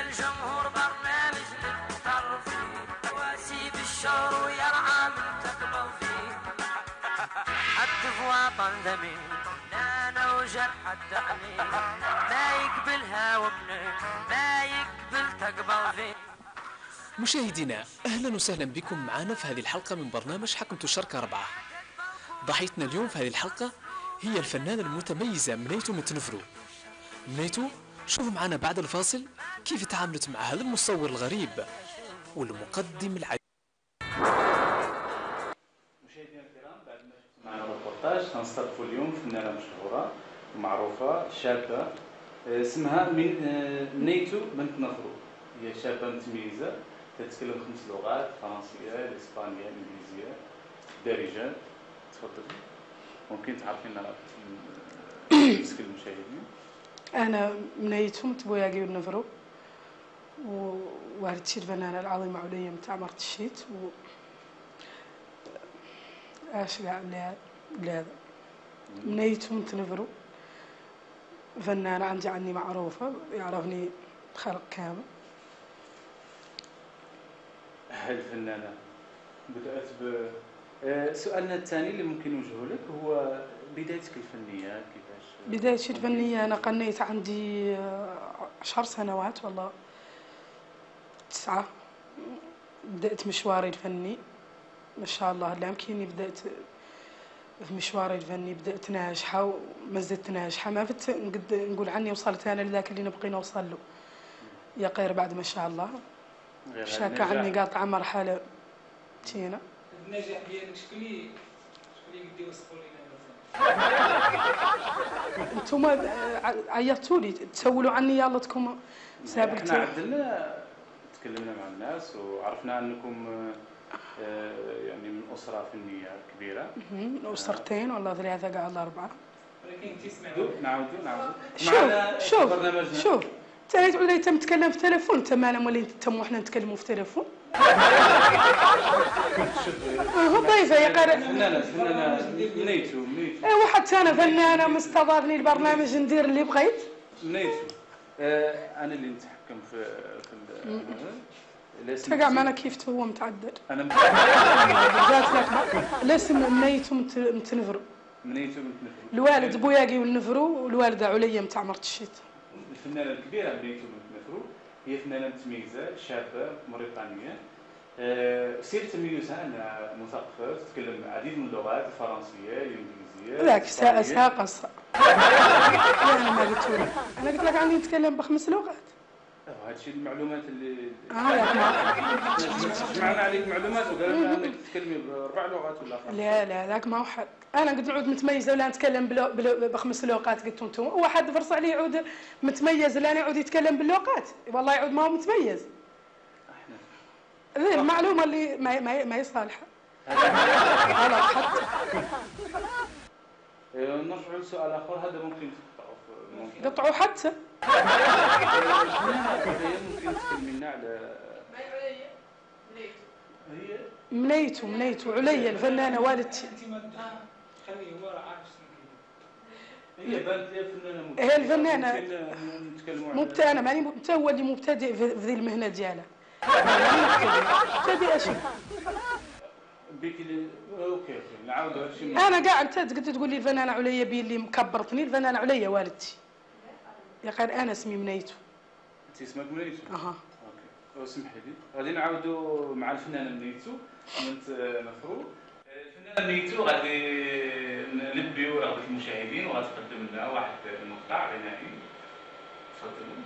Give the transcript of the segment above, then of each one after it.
الجمهور برنامج فيه واسيب الشهر ويرعى من فيه. حد في وطن ذميم. لا أنا وجرح ما يقبلها ما يقبل فيه. مشاهدينا أهلا وسهلا بكم معنا في هذه الحلقة من برنامج حكمة الشركة أربعة. ضحيتنا اليوم في هذه الحلقة هي الفنانة المتميزة منيتو متنفرو. منيتو شوفوا معنا بعد الفاصل كيف تعاملت مع هذا المصور الغريب والمقدم العجيب. مشاهدينا الكرام بعد ما شفتوا معنا الريبورتاج سنستضيفوا اليوم فنانه مشهورة ومعروفه شابة آه، اسمها من آه، منيتو بنت نفرو هي شابة متميزة تتكلم خمس لغات الفرنسيه الاسبانيه الانجليزيه دارجة. تفضلي. ممكن تعرفينا اسم المشاهدين؟ أنا منيتو متبوياقي والنفرو ووالدتي الفنانة العظيمة عليا متاع مرت الشيت و لهذا. لهذا منيتو متنفرو فنانة عندي عني معروفة يعرفني خلق كامل. الفنانه بدأت ب آه، سؤالنا الثاني اللي ممكن نوجهه لك هو بدايتك الفنية كيفاش؟ بدايتي الفنية أنا قنيت عندي آه، عشر سنوات والله. تسعة. بدأت مشواري الفني. ما شاء الله اللي كيني بدأت في مشواري الفني. بدأت ناجحة وما زلت ناجحة. ما فت نقد نقول عني وصلت أنا لذاك اللي نبغي نوصل له. يا قير بعد ما شاء الله. النجاح. عني قاطعة مرحلة تينا النجاح ديالك شكون اللي شكون اللي يوصفوا مثلا أنتم عيطتوا لي تسولوا عني يلا تكون إحنا عدلنا تكلمنا مع الناس وعرفنا انكم آه، يعني من أسرة فنية كبيرة. أسرتين ولا ثلاثة قاعد ولا أربعة. ولكن تسمع نعاودوا نعاودوا شوف شوف شوف. انت تقول لي تم تتكلم في تليفون؟ انت مالنا مولين تم وحنا نتكلموا في تليفون. هو ضيفه يا قارئ. فنانه فنانه منيتو منيتو ايوا حتى أنا فنانه مستضافني البرنامج ندير اللي بغيت. منيتو آه، أنا اللي نتحكم في في أنت كاع معنا كيف هو متعدد. أنا جات لك الاسم منيتو مت- متنفرو. منيتو بنت نفرو الوالد بوياقي والنفرو والوالده عليا متاع مرت الشيت الفنانه الكبيرة منيتو بنت نفرو هي فنانه متميزه شابه موريتانية. سير تميزها انها مثقفه تتكلم العديد من اللغات الفرنسيه الانجليزيه ذاك سا الإسبانية. سا قصه أنا ما قلت لك. أنا قلت لك عني نتكلم بخمس لغات. هادشي المعلومات اللي جمعنا عليك معلومات وقال لنا أنك تتكلمي بأربع لغات ولا خمس لا لا ذاك ما حق. أنا قد نعود متميزه ولا نتكلم بخمس لغات قلت أنتم. واحد فرص عليه يعود متميز لا يعود يتكلم باللغات؟ والله يعود ما هو متميز. أحنا. ذي المعلومة اللي ما ما ما يصالحها غلط حتى آه، نرجع لسؤال آخر. هذا ممكن تقطعه في- ممكن. قطعوا حتى. منيتو منيتو عليا الفنانة والدتي. أنت ما خليه هو راه عارف شنو كاين هي بانت لي فنانه مبتدئة. هي الفنانة. ممكن نتكلموا على مبتدئ أنا ماني مت- هو اللي مبتدئ في ذي المهنة ديالها. مبتدئ أوكي نعاودوا الشيء أنا قاعد أنت قلت تقول لي الفنانة عليا بي اللي مكبرتني. الفنانة عليا والدتي. يا قال أنا اسمي منيتو أنت اسمك منيتو أها. Okay. اسمح لي. غادي نعاودوا مع الفنانه منيتو بنت نفرو الفنانه منيتو غادي نلبيو رغبه المشاهدين وغتقدم لنا واحد المقطع غنائي. تفضلوا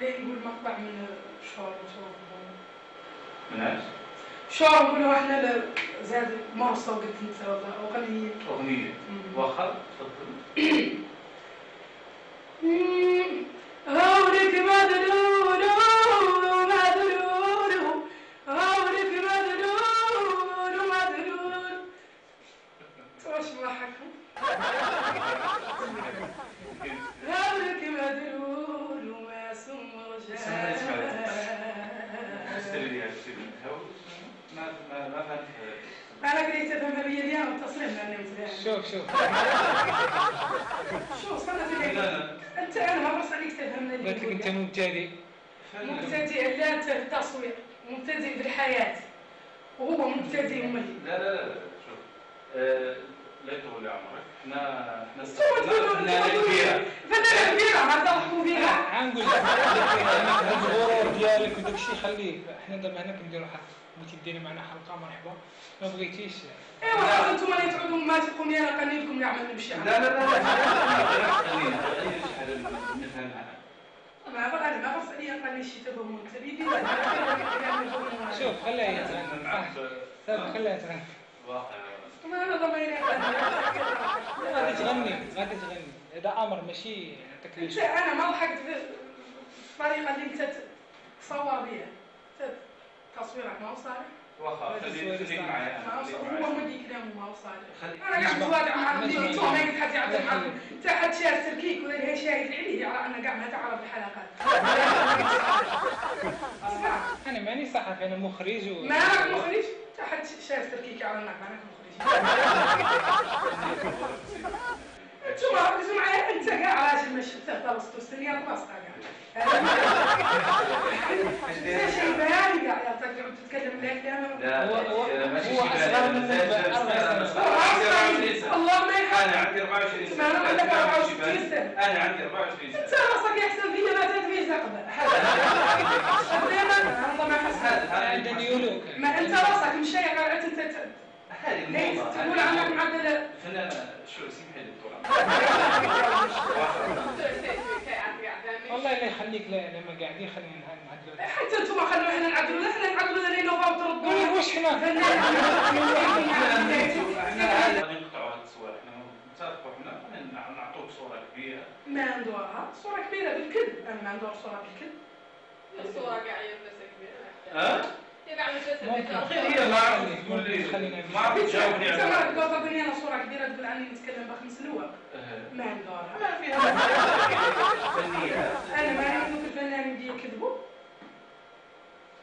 لا يقول مقطع من شعر مناش شعر نقولوا إحنا ل- زاد مرصه وقلت انت والله. أغنية. أغنية. واخا؟ تفضلوا أنا قريت افهم هي اليوم التصريف لاني شوف شوف شو صنع لا لا انت أنا ما بص عليك قلت لك انت مبتدئ مبتدئ لا في التصوير مبتدئ في الحياة وهو مبتدئ ملي لا لا لا شوف آه، لا يطول عمرك إحنا إحنا أنتوا تقولوا فنانة كبيرة فنانة كبيرة ما تضحكوا فيها عنقول لك هذا الغرور ديالك وداك الشيء خليه إحنا دابا هنا كنديروا حلقه بغيتي ديري معنا حلقه مرحبا ما بغيتيش ايوا أنتم اللي تعودوا ما لي أنا قنيتكم كاع ما نمشي لا لا لا لا خلينا خلينا شي شوف خليها صافي خليها تغني. واقع ما أنا ضميري غادي تغني غادي تغني هذا أمر ماشي تكليف أنا ما ضحكت في الطريقة اللي أنت تصور بها تصويرك ما هو صالح؟ واخا خليك خليك معايا هو معايا هو ما خلي- أنا قاعد. أنتم ما قلت حد شاف تركيك ولا شاهد عليه على ان كاع ما تعرف الحلقات أنا ماني صحفي أنا مخرج و ما راك مخرج؟ انت حد تركيك على انك مانك مخرج. أنتم ركزوا معايا انت كاع راجل ماشي تهضر وسط السنيه البسطه كاع انت شي باني كاع تقعد تتكلم لا كلام لا. هو- هو- لا، ماشي هو شي أصغر بنات. منك لا، لا، بأربع لا، سنوات. لا، أنا عندي 24 سنة. الله ما يحب أنا عندي 24 سنة. أنا عندك لا، لا، 24 ماشي بنات. سنة. أنا عندي 24 انت سنه راسك يحسن فيا ما تدري زقبه أنا ما حسن ديولوك ما أنت راسك مشايع قاعد انت ت- هذه تقول عنك معدل فنانه شو سمحي لي والله لا يخليك لا لما قاعدين خلينا نعدلوا حتى أنتم خلوا إحنا نعدلوا لا إحنا نعدلوا لنا نوبه وتردوا واش حنا إحنا هذا نقطعوا هذه الصور إحنا نتفقوا إحنا نعطوك صوره كبيره ما ندورها صوره كبيره بالكذب أنا ما ندور صوره بالكذب ها؟ ممكن هي ما عرفت تقول لي ما عرفت تجاوبني ما على تقول تعطيني أنا صوره كبيره تقول عني نتكلم بخمس لواء أه، ما ندورها ما فيها فنيه أنا ما عندك الفنانين دي يكذبوا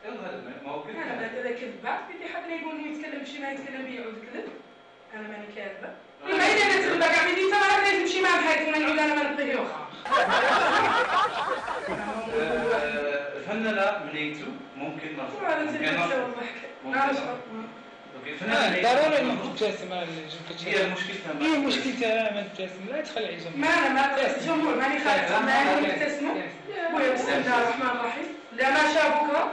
ما أنا كذب بعد اذا كذبات بدي حد يقول يتكلم بشي ما يتكلم به يعود كذب أنا ماني كاذبه بما اني أنا تكذب كاع بدي انت ما عرفت تمشي مع بحيث ما نعود أنا ما نبقيه يوخا الفنانه منيتو ممكن أنا ممكن ضروري أنا جبت هي مشكلتها ما- هي مشكلتها ما تبتسم لا تخلي عزم ما أنا ما الجمهور ماني خايف. ماني مبتسمه بويا بسم الله الرحمن الرحيم. لا ما شاء بكره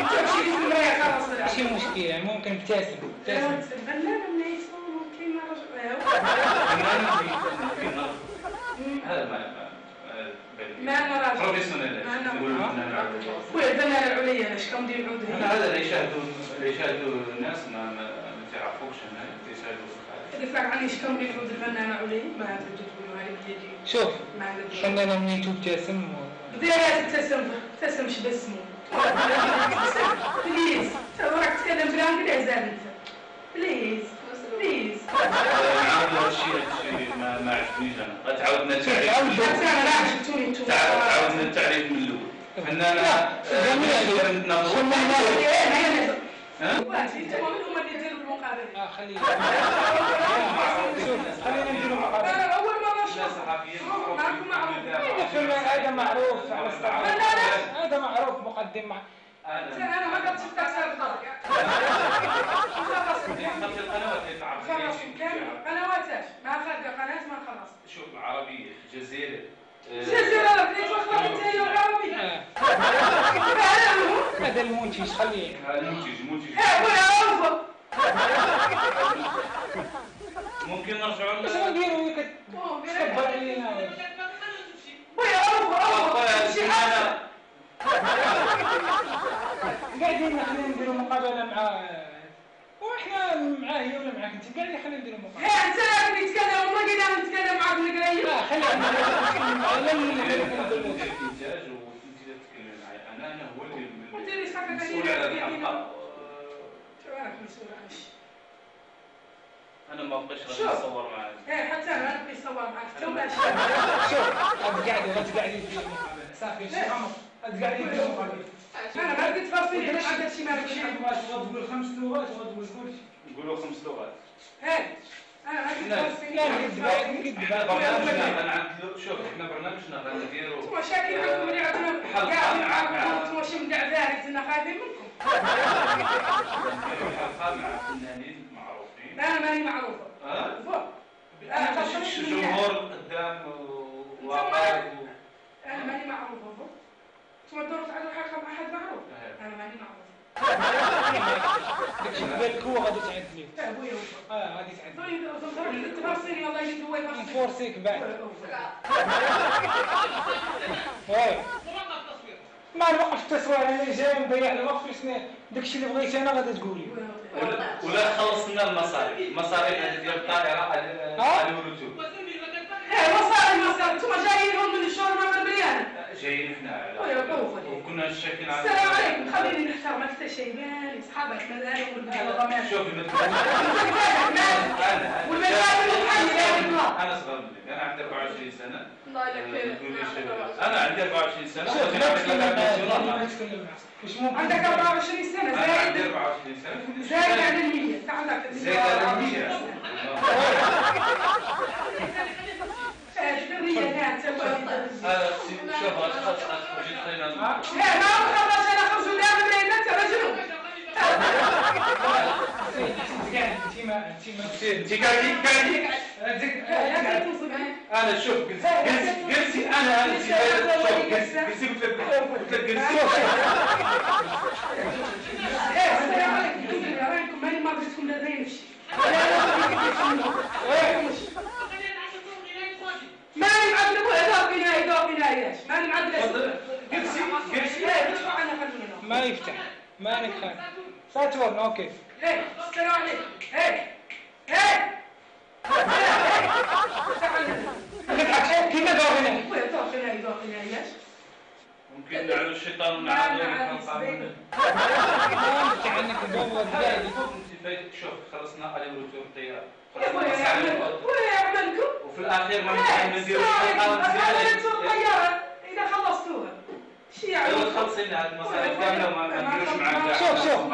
انت تمشي في المرايه خلاص ماشي مشكلة. يعني ممكن ابتسم ابتسم الفنانه منيتو ممكن نرجع هذا ما ما نراجع بروفيسيونيل ما نراجع. العليا اش أنا هذا اللي يشاهدوا اللي يشاهدوا الناس ما ما تعرفوش أنا يشاهدوا ما تقولوا هاي شوف ما عندك خلينا منين تبتسم و- بدينا تبتسم تبتسم مش باسمه؟ بليز راك تتكلم بالإنجليزي أنت. بليز الشيء هذا الشيء ما عجبنيش انا تعاودنا التعريف تعاودنا التعريف من الأول خلينا نديروا مقابلة أنا اول مره معكم معروف. هذا معروف. هذا معروف مقدم أنا أنا ما قد شفتك سابقا خلص خلص القنوات اللي تعرف خلص كامل قنواتاش ما خلق قناة ما خلص شوف العربية الجزيرة آه، جزيرة بديت واخده انت هي العربي. فعلا هذا المنتج خليه هذا منتج أوفر. ممكن نرجعوا ل- نديروا يكت تكبر علينا ويا اوفر أخويا اوفر شي حاجة الفنانة قاعدين خلينا نديروا مقابلة مع وإحنا معاه هي ولا معاك انت قاعدين خلينا نديروا مقابلة ها انت راك نتكلم وما قدرنا نتكلم معاك نقريب لا خلينا نديروا أنا أنا هو اللي وانت اللي صحفك مسؤول على راك مسؤول عن الشيء أنا ما شوف. غادي نصور معاك ها حتى أنا نبغي نصور معاك شوف يديروا مقابلة صافي شي عمر أنا ما بغيت تفاصيل أنا عندك شي ما شي. بغيتش تبغى تقول خمس لغات وتقول كلشي نقولوا خمس لغات ها أنا ما بعد برنامجنا غنعدلو شوف إحنا برنامجنا غنديرو أنتم شاكين عندكم اللي عندنا؟ حلقة كاع مع- معاكم أنتم شي من ذلك كنا خايفين منكم. حلقة مع فنانين معروفين. أنا ماني معروفه ها؟ فوق. أنا باش الجمهور قدام وواقع أنا ماني معروفه أنتم تدوروا تعدوا حلقه مع أحد معروف. أنا ماني داكشي بالك هو غادي تعدني. آه غادي تعدني. طيب تفرسيني والله يجي هو يفرسيني نفورسيك بعد. واي ما نوقف التصوير أنا جاي مضيع الوقت في سنين داكشي اللي بغيت أنا غادي تقولي. ولا- خلصنا المصاريف المصاريف هذه ديال الطائرة على على الرجوع إيه وصار المصدر أنتم جايين من بالبريان جايين إحنا علاقه وكنا شاكين على السلام عليكم. خليني نحتار ما حتى شيء. مالي صحابك مازال والمدام شوفي ما أنا والمدام أنا صغير منك أنا عندي 24 سنة. الله يبارك نعم، أنا عندي 24 سنة. عندك 24 سنة. زايد. 24 سنة. زايد عن ال 100 عندك زايد عن ال 100 شوف أنا أختي شبرت خطات وجيت خلينا لا ما خرج أنا خرج لها من لأن انت رجل أنا شوف قلتي أنا قلتي قلتي قلتي قلتي قلتي ça tourne OK. إيه السلام عليكم إيه إيه. دور بناية دور بنايات ممكن نعلو الشيطان ونعلو شوف خلصنا على روتور الطياره وفي الاخير ما نقدر نديرو السلام عليكم حلقه أخذتوا الطيارة. إذا خلصتوها. شي يعني ايوا تخلصينا هاد المصاريف كامله وما ما نديروش معاك شوف شوف.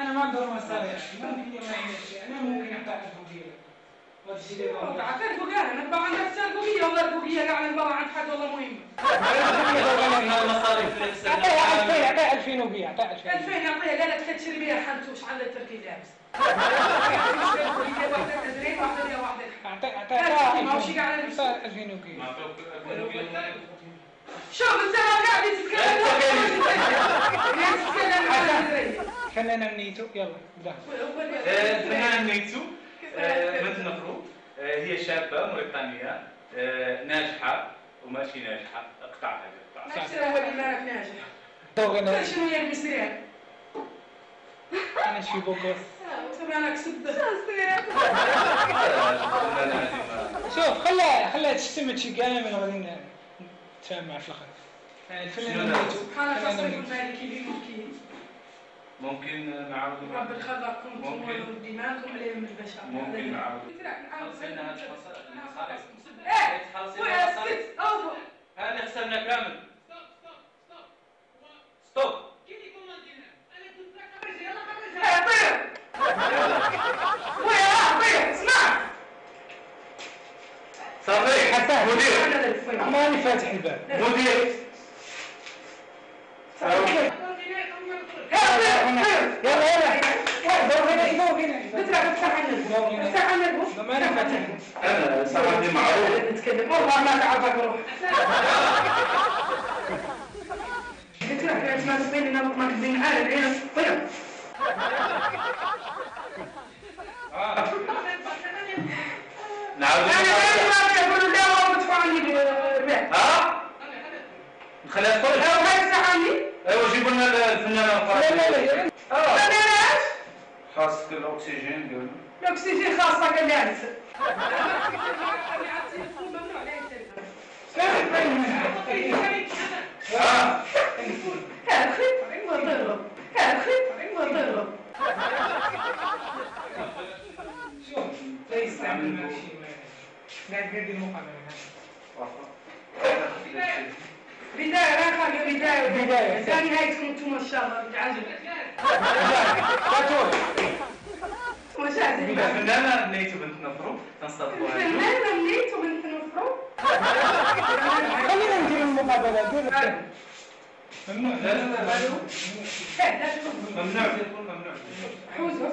أنا ما ندور مصاري ممكن ما يمشي أنا ممكن نحتاج الفوقيه وتجي لي عطيت بقالة نتبع عندك البقية ولا البقية قاعد نتبع عند حد والله مهم المصاريف اللي اعطيه حسبناها اعطيه 2000 وبيع اعطيه 2000 2000 يعطيها لا لا تكتشري بيها حنتوش على التركي لابس واحدة تدريب هو شي قاعد يلبس. 2000 وبيع شوف انت قاعد تتكلم. تتكلم. فنان نيتو يلا بدا الفنانة نيتو بنت نفرو آه، هي شابة موريتانية. آه، ناجحة. وماشي ناجحة. اقطع هذا اقطع. ناجح دوغنا شنو هي المسيرات؟ أنا شي بوكوس سمعنا كسب شوف خليها خليها تشتمت شي كامل غادي يعني الفنان نيتو سبحان الله الفنان تصريف المالكي بملكي ممكن نعاود رب خلقكم أنتم ممكن. ولد دماغكم عليهم البشر. ممكن خلصنا إيه. ويا المصاريف سكت أوضح. هذه حسبنا كامل. ستوب. إيه طير ويا طير اسمع. صافي حسن. مدير ماني فاتح الباب مدير يلا يلا دور هنا هنا عنا افتح عنا فاتح أنا صاحبي معروف نتكلم والله ما تعرف روح قلت لك ما كدين عارف إيه نخليها تخرج لو هاي عني أيوا جيبوا لنا الفنانة لا لا لا آه. فنانات خاصك الأكسجين قالوا الاكسجين وضرب شوف لا يستعمل ما بداية لا خلي بداية بداية. ثاني نهايتكم أنتم ان شاء الله بالعجل ساتور مشاهدي الفنانه نيتو بنت نفرو اليوم الفنانة منيت وبنت نفرو خلينا ندير المقابله دير ممنوع لا لا لا لا ممنوع ممنوع حوزوا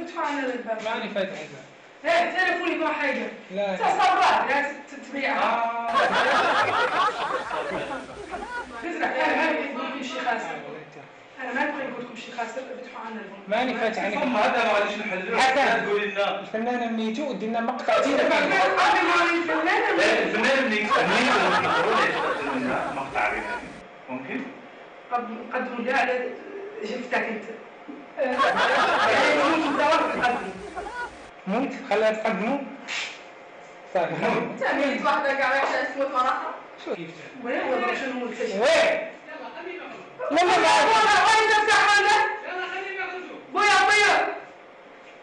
فتحوا عنا الباب ماني فاتح إذا. إيه تليفوني ما حاجة لا. تصورات لا تتبيعها تزرع أنا ما نبغي نقول لكم شي خاسر أنا ما نبغي نقول لكم شي خاسر فتحوا عنا الباب ماني فاتح عليك هذا غاديش نحللو حسن. تقولي لنا الفنانة منيتو ودينا مقطع تيرا لا، الفنانة اللي تقدم لنا مقطع ممكن؟ قدموا لها على شفتك أنت. يعني ممكن دور تقدم موت خليها تقدموا صافي تعمل واحدة قاعدة عشان اسمه شو؟ كيف وين لا لا لا وين تفتح هذا؟ بويا بويا.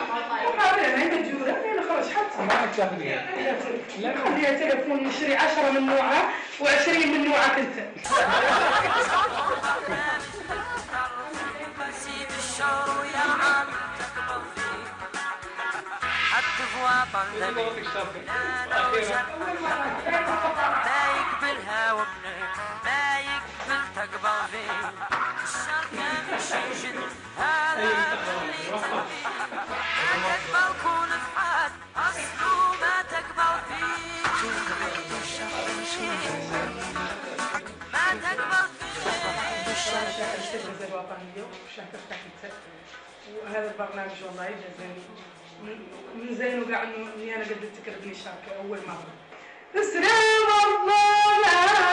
وحاولنا ما عندنا جورة أنا خلاص حتى ما عاد تاخذيها لا خليها تليفون نشري 10 من نوعها و20 من نوعك انت ذمي لا نوزن ما يقبلها وابنك ما يقبل تقبل فيه. الشركة مش يجد هذا اللي تبيه ما تقبل كون في حد أصله ما تقبل فيه. ما تقبل فيه. شاكر السجن الوطنية وشاكر تحت وهذا البرنامج والله يجزاني من زين وقاعد إني أنا قدرتك تكرهني شاكة أول مرة. بس الله.